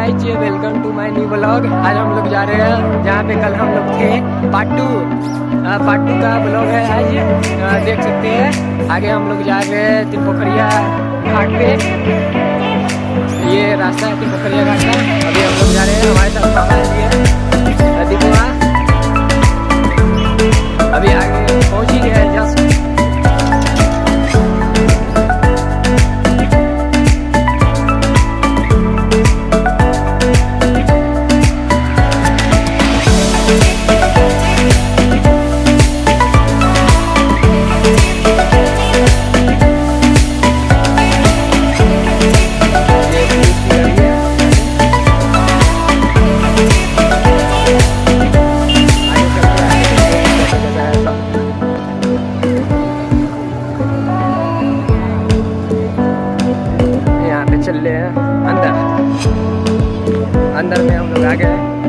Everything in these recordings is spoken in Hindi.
Guys welcome to my new blog आज हम लोग जा रहे हैं, जहाँ पे कल हम लोग थे पार्ट टू पार्ट टू का ब्लॉग है आज। देख सकते हैं। आगे हम लोग जा रहे हैं तिरपोखरिया घाट पे। ये रास्ता है तिरपोखरिया घाट का। अभी हम लोग जा रहे हैं, हमारे साथ मामा जी है। नदी अभी आगे पहुँच ही गए जस्ट। अंदर। अंदर में हम लोग आ गए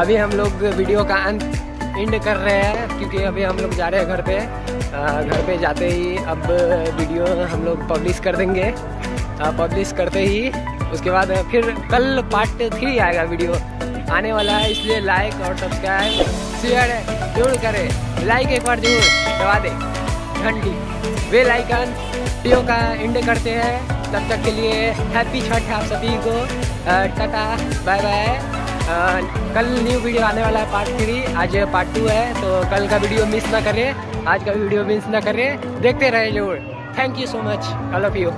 अभी हम लोग वीडियो का अंत एंड कर रहे हैं, क्योंकि अभी हम लोग जा रहे हैं घर पे। घर पे जाते ही अब वीडियो हम लोग पब्लिश कर देंगे। पब्लिश करते ही उसके बाद फिर कल पार्ट थ्री आएगा वीडियो आने वाला है, इसलिए लाइक और सब्सक्राइब शेयर ज़रूर करें। लाइक एक बार ज़रूर दबा दे। घंटी। बेल आइकन वीडियो का एंड करते हैं। तब तक के लिए हैप्पी छठ आप सभी को। टाटा बाय बाय कल न्यू वीडियो आने वाला है पार्ट थ्री आज पार्ट टू है तो कल का वीडियो मिस ना करें आज का वीडियो मिस ना करें देखते रहे ज़रूर। Thank you so much I love you